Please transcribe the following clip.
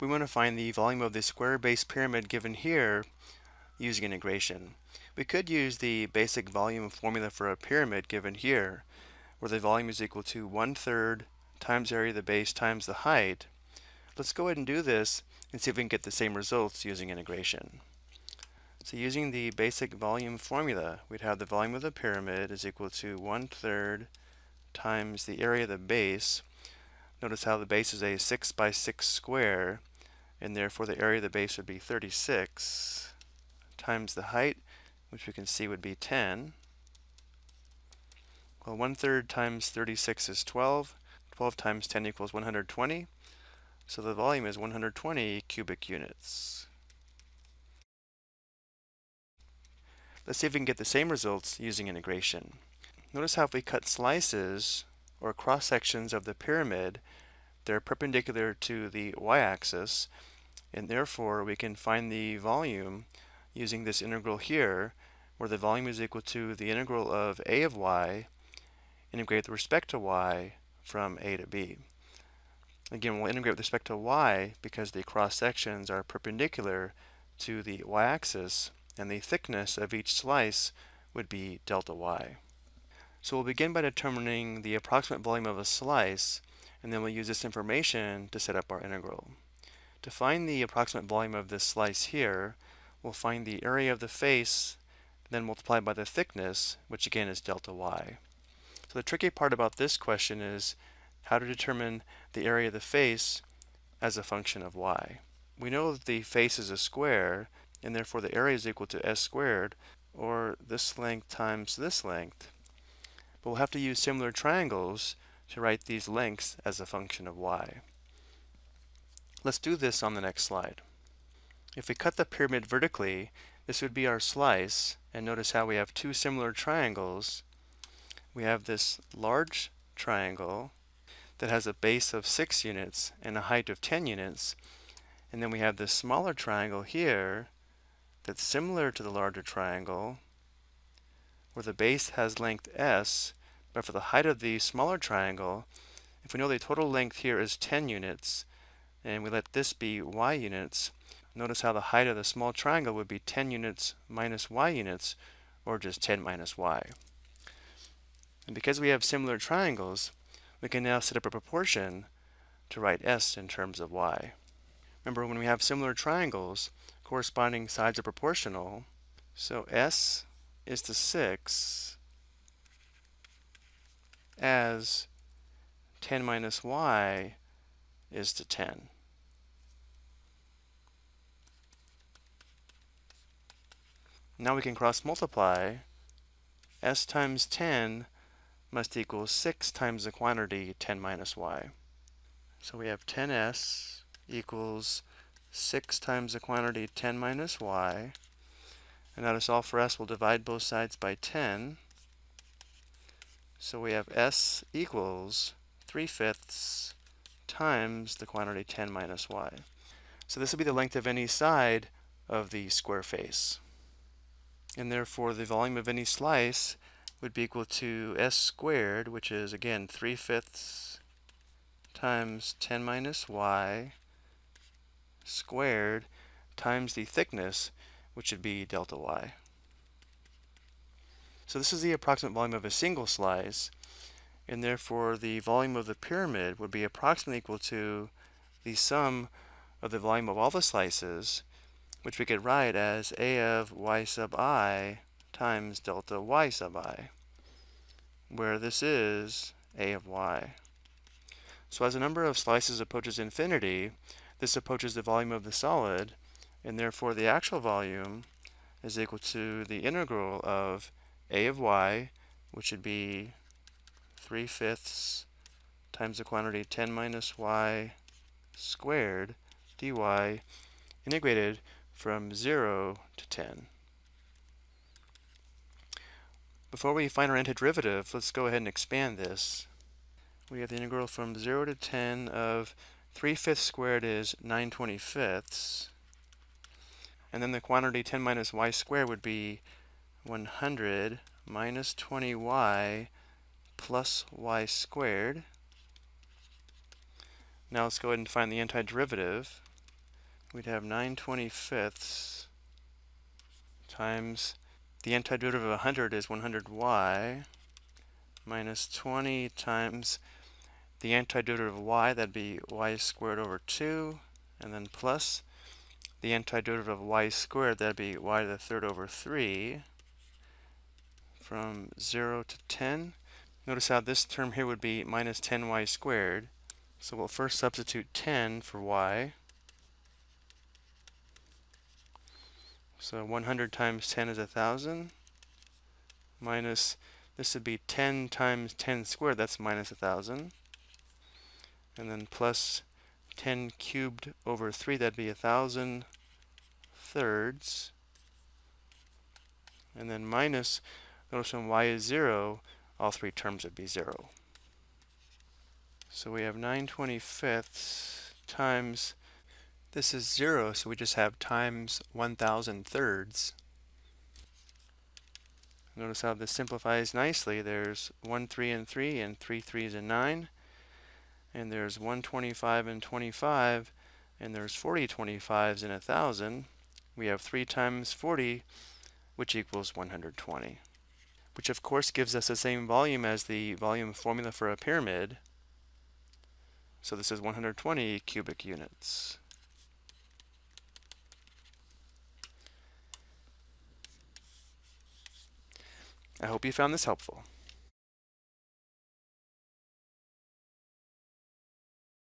we want to find the volume of the square base pyramid given here using integration. We could use the basic volume formula for a pyramid given here, where the volume is equal to one-third times area of the base times the height. Let's go ahead and do this and see if we can get the same results using integration. So using the basic volume formula, we'd have the volume of the pyramid is equal to one-third times the area of the base. Notice how the base is a 6 by 6 square, and therefore the area of the base would be 36 times the height, which we can see would be 10. Well, one third times 36 is 12. 12 times 10 equals 120. So the volume is 120 cubic units. Let's see if we can get the same results using integration. Notice how if we cut slices or cross sections of the pyramid, they're perpendicular to the y-axis, and therefore we can find the volume using this integral here, where the volume is equal to the integral of a of y integrate with respect to y from a to b. Again, we'll integrate with respect to y because the cross sections are perpendicular to the y-axis and the thickness of each slice would be delta y. So we'll begin by determining the approximate volume of a slice and then we'll use this information to set up our integral. To find the approximate volume of this slice here, we'll find the area of the face, then multiply by the thickness, which again is delta y. So the tricky part about this question is how to determine the area of the face as a function of y. We know that the face is a square, and therefore the area is equal to s squared, or this length times this length. But we'll have to use similar triangles to write these lengths as a function of y. Let's do this on the next slide. If we cut the pyramid vertically, this would be our slice, and notice how we have two similar triangles. We have this large triangle that has a base of 6 units and a height of 10 units, and then we have this smaller triangle here that's similar to the larger triangle, where the base has length s, but for the height of the smaller triangle, if we know the total length here is 10 units, and we let this be y units, notice how the height of the small triangle would be 10 units minus y units, or just 10 minus y. And because we have similar triangles, we can now set up a proportion to write s in terms of y. Remember, when we have similar triangles, corresponding sides are proportional, so s is to 6 as 10 minus y is to 10. Now we can cross multiply. s times 10 must equal 6 times the quantity 10 minus y. So we have 10s equals 6 times the quantity 10 minus y. And now to solve for s, we'll divide both sides by 10. So we have S equals 3 fifths times the quantity 10 minus y. So this will be the length of any side of the square face. And therefore the volume of any slice would be equal to s squared, which is again 3 fifths times 10 minus y squared times the thickness, which would be delta y. So this is the approximate volume of a single slice, and therefore the volume of the pyramid would be approximately equal to the sum of the volume of all the slices, which we could write as a of y sub i times delta y sub i, where this is a of y. So as the number of slices approaches infinity, this approaches the volume of the solid, and therefore the actual volume is equal to the integral of a of y, which would be 3 fifths times the quantity 10 minus y squared dy integrated from 0 to 10. Before we find our antiderivative, let's go ahead and expand this. We have the integral from 0 to 10 of 3 fifths squared is 9 25ths. And then the quantity 10 minus y squared would be 100 minus 20y plus y squared. Now let's go ahead and find the antiderivative. we'd have 9 25ths times the antiderivative of 100 is 100y minus 20 times the antiderivative of y, that'd be y squared over 2, and then plus the antiderivative of y squared, that'd be y to the third over 3, from 0 to 10. Notice how this term here would be minus 10y squared. So we'll first substitute 10 for y. So 100 times 10 is 1,000. Minus, this would be 10 times 10 squared, that's minus 1,000. And then plus 10 cubed over 3, that'd be 1,000 thirds. And then minus, notice when y is 0, all three terms would be 0. So we have 9 25ths times, this is 0, so we just have times 1,000 thirds. Notice how this simplifies nicely. There's 1 3 and 3, and 3 3s and 9. And there's 125 and 25, and there's 40 25s and 1,000. We have 3 times 40, which equals 120 which of course gives us the same volume as the volume formula for a pyramid. So this is 120 cubic units. I hope you found this helpful.